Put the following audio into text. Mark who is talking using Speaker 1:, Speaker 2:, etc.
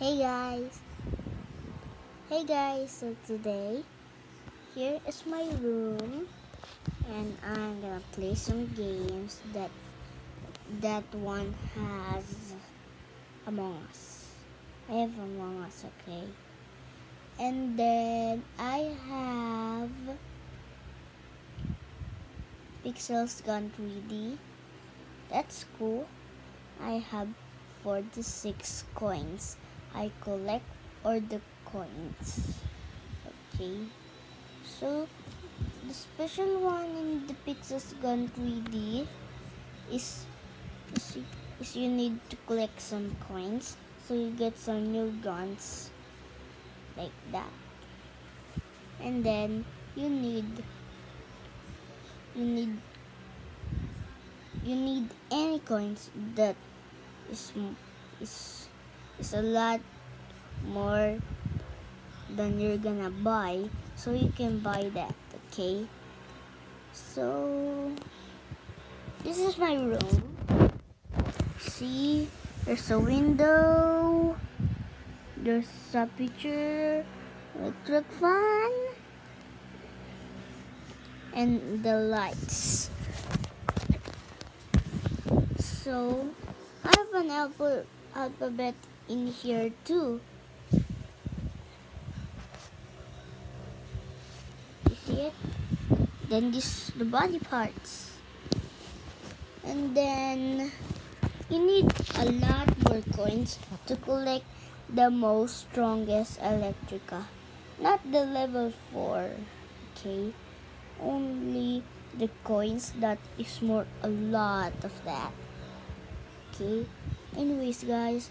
Speaker 1: Hey guys! Hey guys, so today, here is my room and I'm gonna play some games that that one has Among Us. I have Among Us, okay? And then I have Pixels Gun 3D. That's cool. I have 46 coins. I collect all the coins. Okay. So the special one in the Pixels Gun 3D is, is is you need to collect some coins so you get some new guns like that. And then you need you need you need any coins that is is is a lot more than you're gonna buy so you can buy that okay? So this is my room. See there's a window there's a picture electric fan and the lights. So I have an alpha, alphabet in here too. You see it? Then this the body parts. And then you need a lot more coins to collect the most strongest Electrica. Not the level 4, okay? Only the coins that is more a lot of that. Okay? Anyways, guys,